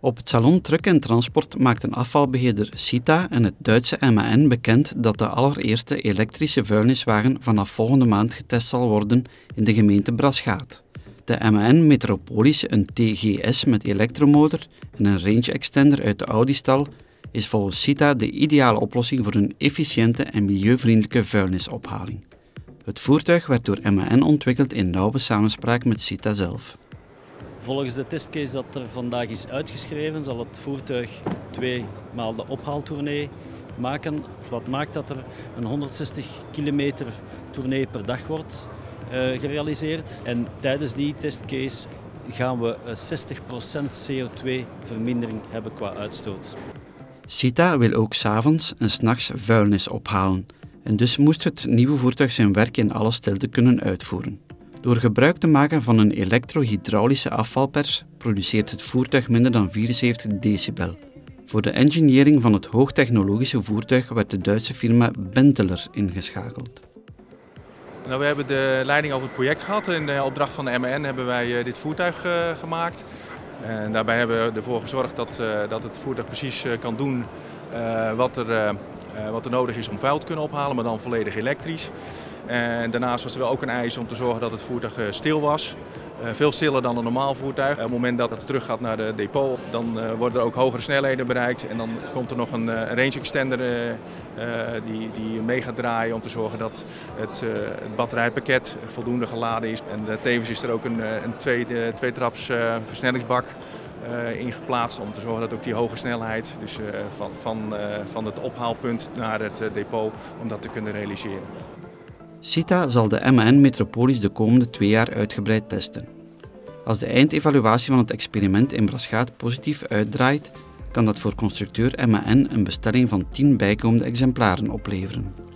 Op het Salon Truck en Transport maakten afvalbeheerder Sita en het Duitse MAN bekend dat de allereerste elektrische vuilniswagen vanaf volgende maand getest zal worden in de gemeente Braschaat. De MAN Metropolis, een TGS met elektromotor en een range extender uit de Audi-stal, is volgens Sita de ideale oplossing voor een efficiënte en milieuvriendelijke vuilnisophaling. Het voertuig werd door MAN ontwikkeld in nauwe samenspraak met Sita zelf. Volgens de testcase dat er vandaag is uitgeschreven, zal het voertuig twee maal de ophaaltournee maken. Wat maakt dat er een 160 kilometer tournee per dag wordt uh, gerealiseerd. En tijdens die testcase gaan we 60% CO2-vermindering hebben qua uitstoot. Sita wil ook s'avonds en s'nachts vuilnis ophalen. En dus moest het nieuwe voertuig zijn werk in alle stilte kunnen uitvoeren. Door gebruik te maken van een elektrohydraulische afvalpers produceert het voertuig minder dan 74 decibel. Voor de engineering van het hoogtechnologische voertuig werd de Duitse firma Benteler ingeschakeld. Nou, we hebben de leiding over het project gehad. In opdracht van de MN hebben wij eh, dit voertuig uh, gemaakt. En daarbij hebben we ervoor gezorgd dat, uh, dat het voertuig precies kan doen wat, er, wat er nodig is om vuil te kunnen ophalen, maar dan volledig elektrisch. En daarnaast was er wel ook een eis om te zorgen dat het voertuig eh, stil was. Uh, veel stiller dan een normaal voertuig. Op het moment dat het terug gaat naar de depot, dan worden er ook hogere snelheden bereikt. En dan komt er nog een, range extender die, die mee gaat draaien om te zorgen dat het, het batterijpakket voldoende geladen is. En tevens is er ook een, een twee, tweetraps versnellingsbak ingeplaatst om te zorgen dat ook die hoge snelheid, dus van, van, van het ophaalpunt naar het depot, om dat te kunnen realiseren. CITA zal de MAN Metropolis de komende twee jaar uitgebreid testen. Als de eindevaluatie van het experiment in Braschaat positief uitdraait, kan dat voor constructeur MAN een bestelling van 10 bijkomende exemplaren opleveren.